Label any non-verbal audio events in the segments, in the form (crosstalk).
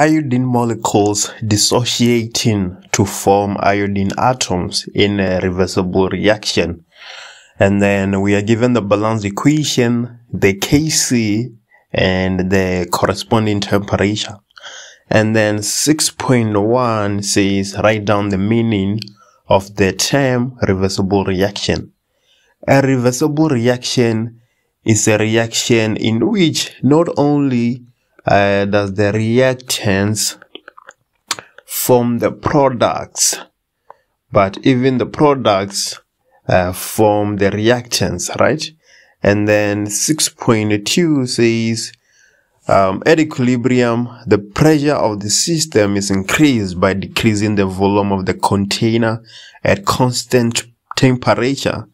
iodine molecules dissociating to form iodine atoms in a reversible reaction. And then we are given the balance equation, the Kc, and the corresponding temperature. And then 6.1 says write down the meaning of the term reversible reaction. A reversible reaction is a reaction in which not only uh, does the reactants form the products, but even the products uh, form the reactants, right? And then 6.2 says um, at equilibrium, the pressure of the system is increased by decreasing the volume of the container at constant temperature.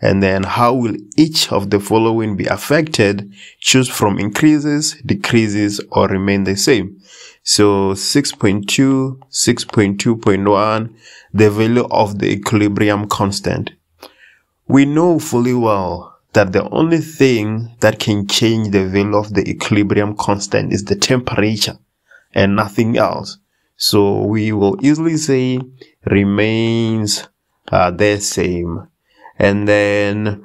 And then how will each of the following be affected? Choose from increases, decreases, or remain the same. So 6.2, 6.2.1, the value of the equilibrium constant. We know fully well that the only thing that can change the value of the equilibrium constant is the temperature and nothing else. So we will easily say remains uh, the same. And then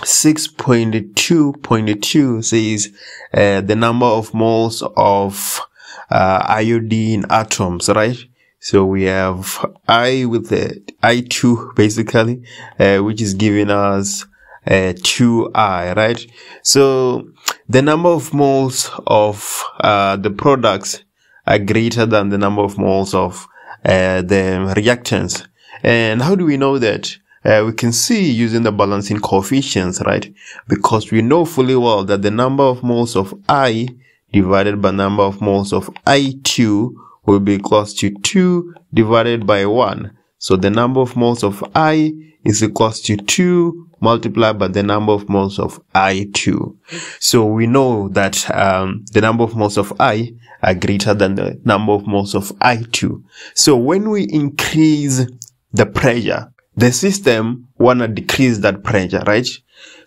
6.2.2 says uh, the number of moles of uh, iodine atoms, right? So we have I with the I2 basically, uh, which is giving us uh, 2i, right? So the number of moles of uh, the products are greater than the number of moles of uh, the reactants. And how do we know that? Uh, we can see using the balancing coefficients, right? Because we know fully well that the number of moles of I divided by number of moles of I2 will be equals to 2 divided by 1. So the number of moles of I is equals to 2 multiplied by the number of moles of I2. So we know that um, the number of moles of I are greater than the number of moles of I2. So when we increase the pressure, the system wanna decrease that pressure, right?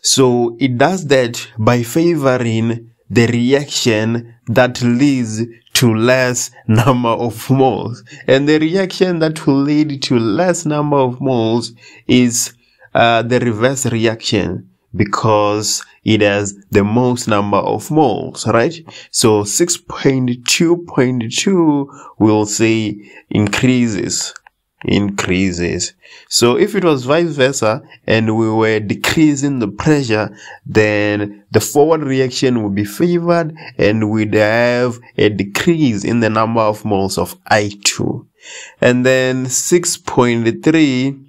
So it does that by favoring the reaction that leads to less (laughs) number of moles. And the reaction that will lead to less number of moles is uh, the reverse reaction because it has the most number of moles, right? So 6.2.2 will say increases, increases. So if it was vice versa and we were decreasing the pressure, then the forward reaction would be favored and we'd have a decrease in the number of moles of I2. And then 6.3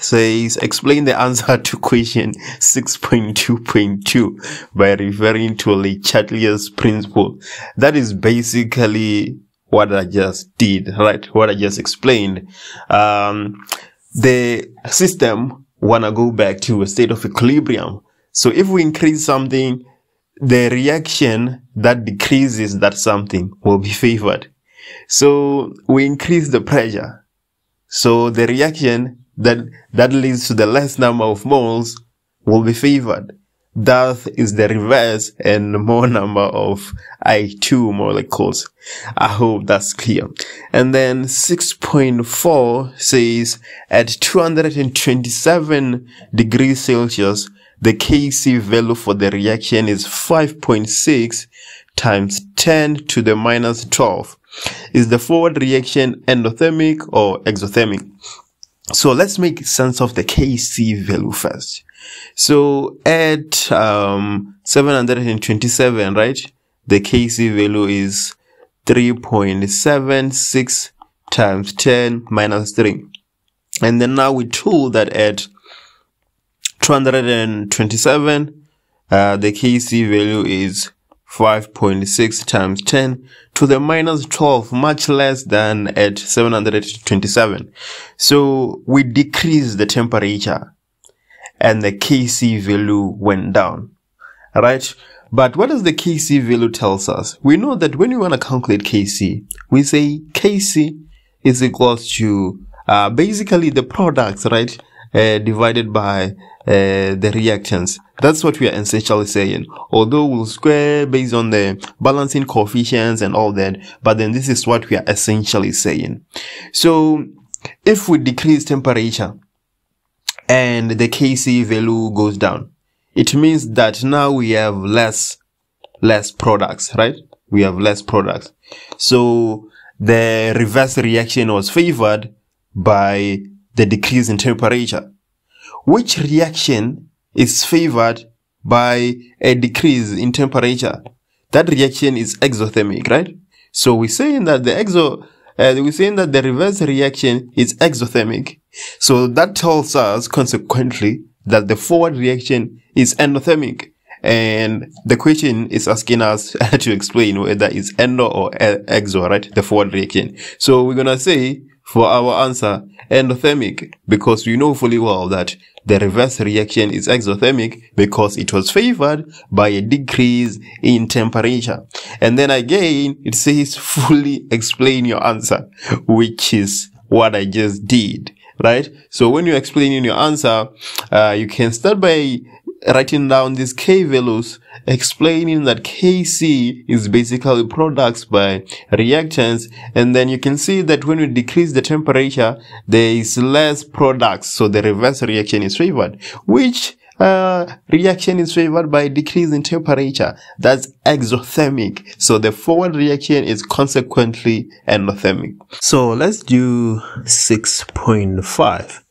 says explain the answer to question 6.2.2 by referring to Le Chatelier's principle. That is basically what I just did, right? What I just explained. Um, the system wanna go back to a state of equilibrium. So if we increase something, the reaction that decreases that something will be favored. So we increase the pressure. So the reaction that, that leads to the less number of moles will be favored. That is the reverse and more number of I2 molecules. I hope that's clear. And then 6.4 says at 227 degrees Celsius, the Kc value for the reaction is 5.6 times 10 to the minus 12. Is the forward reaction endothermic or exothermic? So let's make sense of the Kc value first. So at um, 727, right, the Kc value is 3.76 times 10 minus 3. And then now we told that at 227, uh, the Kc value is 5.6 times 10 to the minus 12, much less than at 727. So we decrease the temperature and the Kc value went down, right? But what does the Kc value tells us? We know that when we want to calculate Kc, we say Kc is equals to uh, basically the products, right? Uh, divided by uh, the reactants. That's what we are essentially saying. Although we'll square based on the balancing coefficients and all that, but then this is what we are essentially saying. So if we decrease temperature and the Kc value goes down, it means that now we have less, less products, right? We have less products. So the reverse reaction was favored by the decrease in temperature. Which reaction is favored by a decrease in temperature? That reaction is exothermic, right? So we're saying that the exo, uh, we're saying that the reverse reaction is exothermic. So that tells us consequently that the forward reaction is endothermic. And the question is asking us (laughs) to explain whether it's endo or exo, right? The forward reaction. So we're going to say for our answer, endothermic, because we know fully well that the reverse reaction is exothermic because it was favored by a decrease in temperature. And then again, it says fully explain your answer, which is what I just did right? So when you're explaining your answer, uh, you can start by writing down these K values, explaining that Kc is basically products by reactants. And then you can see that when we decrease the temperature, there is less products. So the reverse reaction is favored, which uh, reaction is favored by decrease in temperature. That's exothermic. So the forward reaction is consequently endothermic. So let's do 6.5.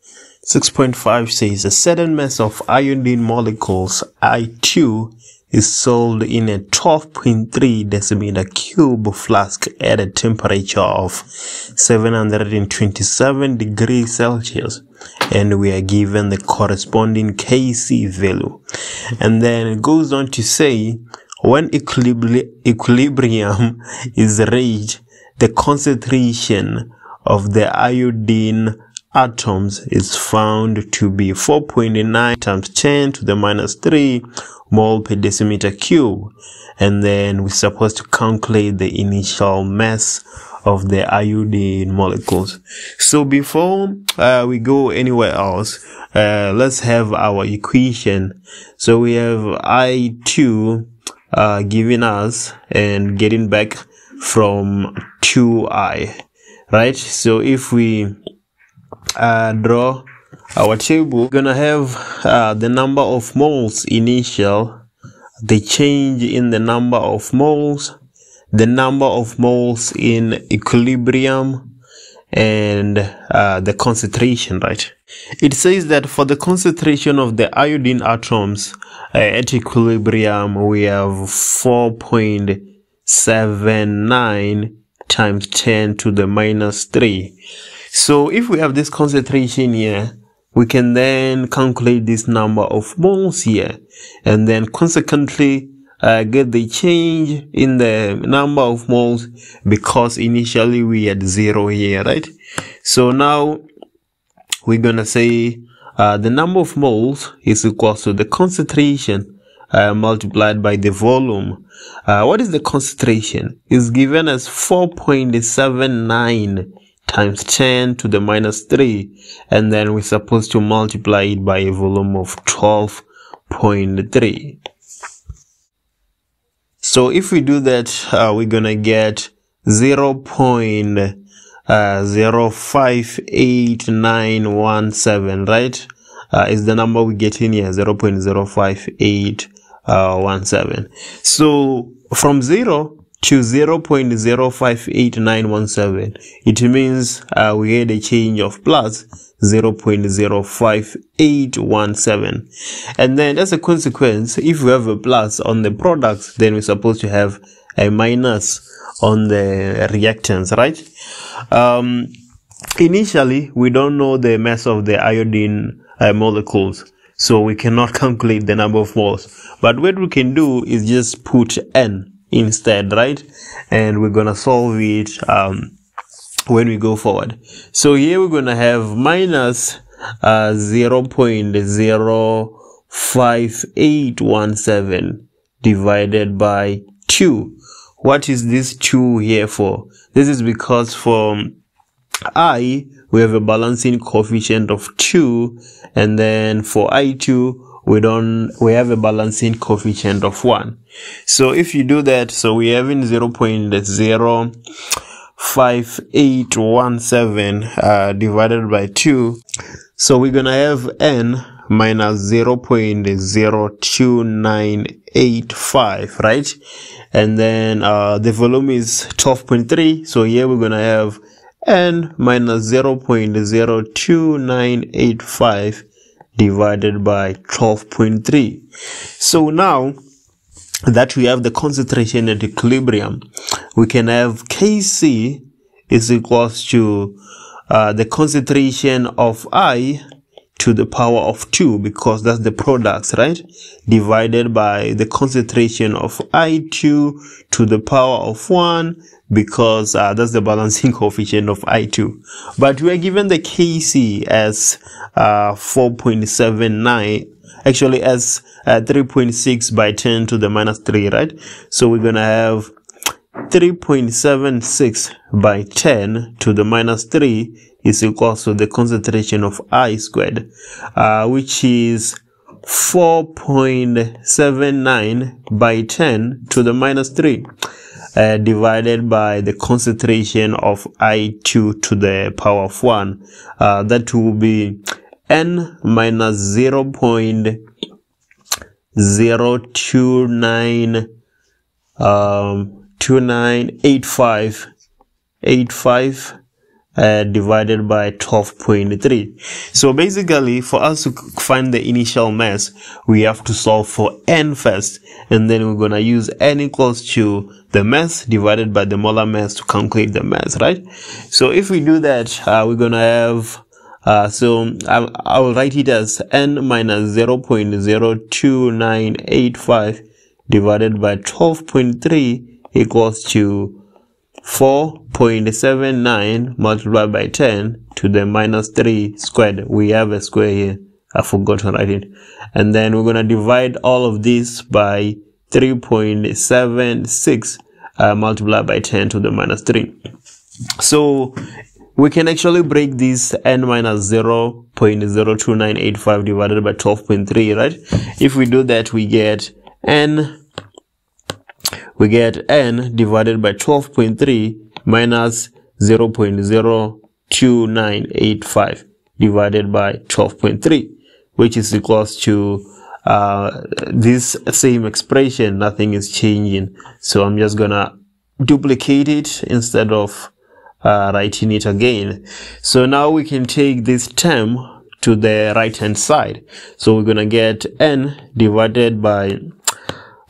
6.5 says a certain mass of iodine molecules I2 is sold in a 12.3 decimeter cube flask at a temperature of 727 degrees Celsius and we are given the corresponding Kc value. And then it goes on to say when equilibri equilibrium is reached, the concentration of the iodine atoms is found to be 4.9 times 10 to the minus 3 mole per decimeter cube. And then we're supposed to calculate the initial mass of the iodine molecules. So before uh, we go anywhere else, uh, let's have our equation. So we have I2 uh, giving us and getting back from 2i, right? So if we uh, draw our table, we're gonna have uh, the number of moles initial, the change in the number of moles, the number of moles in equilibrium, and uh, the concentration, right? It says that for the concentration of the iodine atoms uh, at equilibrium, we have 4.79 times 10 to the minus 3. So if we have this concentration here, we can then calculate this number of moles here and then consequently uh, get the change in the number of moles because initially we had zero here, right? So now we're gonna say uh, the number of moles is equal to the concentration uh, multiplied by the volume. Uh, what is the concentration? Is given as 4.79 times 10 to the minus 3 and then we're supposed to multiply it by a volume of 12.3 so if we do that uh, we're gonna get 0. Uh, 0.05817 right uh, is the number we get in here 0.05817 uh, so from 0 to 0.058917. It means uh, we had a change of plus 0.05817. And then as a consequence, if we have a plus on the products, then we're supposed to have a minus on the reactants, right? Um, initially, we don't know the mass of the iodine uh, molecules. So we cannot (laughs) calculate the number of moles. But what we can do is just put n instead, right? And we're gonna solve it um, when we go forward. So here we're gonna have minus uh, 0.05817 divided by 2. What is this 2 here for? This is because for I, we have a balancing coefficient of 2, and then for I2, we don't, we have a balancing coefficient of 1. So if you do that, so we're having 0 0.5817 uh, divided by 2. So we're gonna have n minus 0 0.02985, right? And then uh, the volume is 12.3. So here we're gonna have n minus 0 0.02985 divided by 12.3. So now that we have the concentration at equilibrium, we can have Kc is equals to uh, the concentration of I to the power of 2 because that's the products, right? Divided by the concentration of I2 to the power of 1 because uh, that's the balancing (laughs) coefficient of I2. But we are given the Kc as uh, 4.79, actually as uh, 3.6 by 10 to the minus 3, right? So we're to have 3.76 by 10 to the minus 3 is equal to the concentration of I squared, uh, which is 4.79 by 10 to the minus 3 uh, divided by the concentration of I2 to the power of 1. Uh, that will be n minus 0 0.029 um, 2985 85 uh, divided by 12.3. So basically, for us to find the initial mass, we have to solve for n first, and then we're gonna use n equals to the mass divided by the molar mass to calculate the mass, right? So if we do that, uh, we're gonna have uh, so I, I will write it as n minus 0 0.02985 divided by 12.3 equals to 4.79 multiplied by 10 to the minus 3 squared. We have a square here. I forgot to write it. And then we're going to divide all of this by 3.76 uh, multiplied by 10 to the minus 3. So we can actually break this n minus 0.02985 divided by 12.3, right? If we do that, we get n we get n divided by 12.3 minus 0.02985 divided by 12.3 which is equals to uh, this same expression. Nothing is changing. So I'm just gonna duplicate it instead of uh, writing it again. So now we can take this term to the right hand side. So we're gonna get n divided by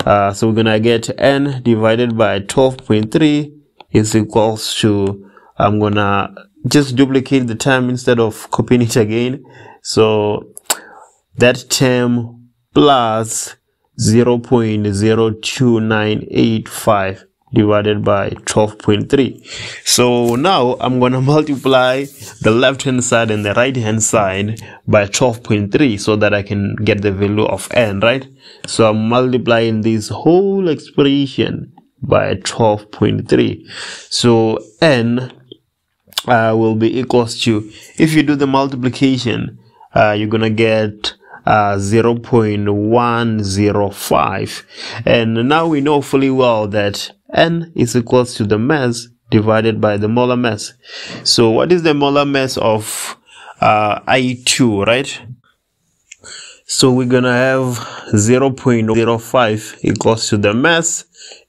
uh, so we're gonna get n divided by 12.3 is equals to I'm gonna just duplicate the term instead of copying it again. So that term plus 0.02985 divided by 12.3 so now i'm going (laughs) to multiply the left hand side and the right hand side by 12.3 so that i can get the value of n right? So i'm multiplying this whole expression by 12.3 so n uh, will be equals to if you do the multiplication uh, you're gonna get uh, 0.105 and now we know fully well that n is equals to the mass divided by the molar mass. So what is the molar mass of uh, I2, right? So we're gonna have 0.05 equals to the mass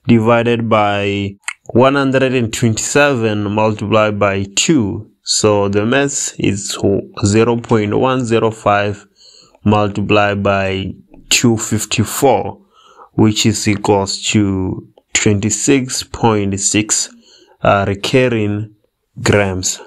divided by 127 multiplied by 2. So the mass is 0.105 multiplied by 254, which is equals to 26.6 uh, recurring grams